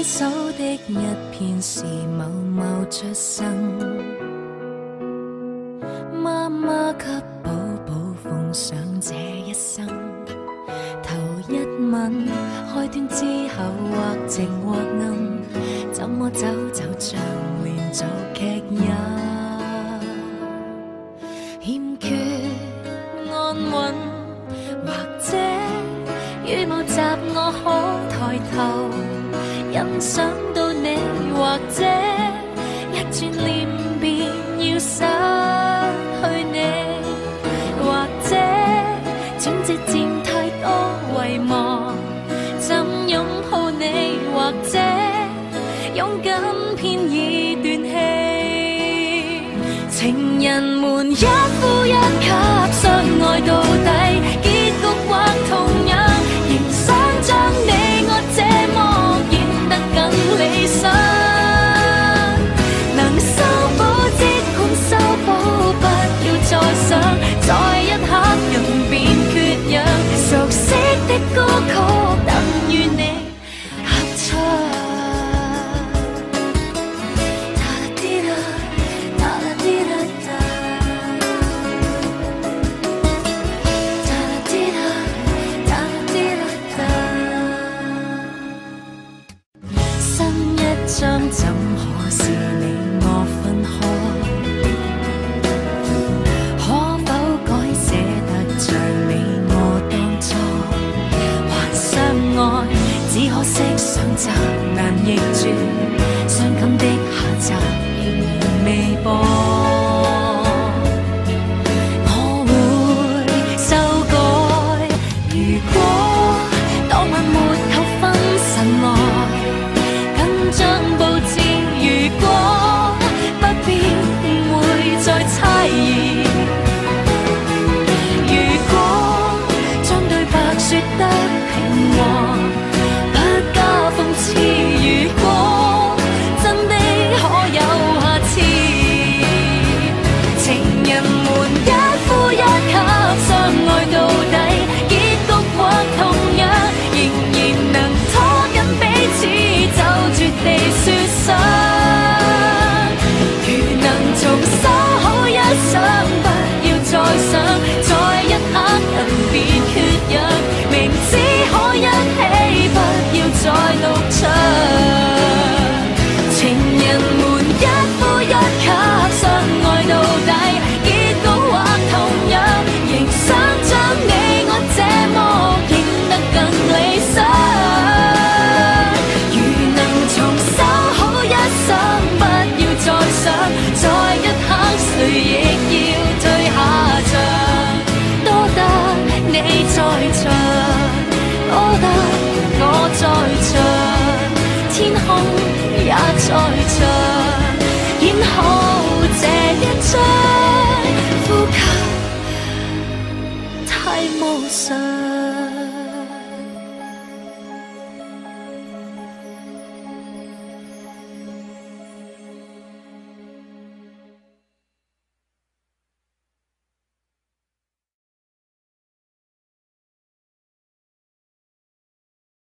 挥手的一片是某某出生，妈妈给宝宝奉上这一生。头一吻，开端之后或晴或暗，怎么走就像连做剧人，欠缺安稳，或者羽毛集我，可抬头。想到你，或者一转念便要失去你，或者转折渐太多遗忘，怎拥抱你？或者拥紧偏已断气，情人们一呼一吸，相爱到底。相怎可是你我分开？可否改写得像你我当初还相爱？只可惜想执难逆转，伤感的下集仍然未播。回在場演好这一张。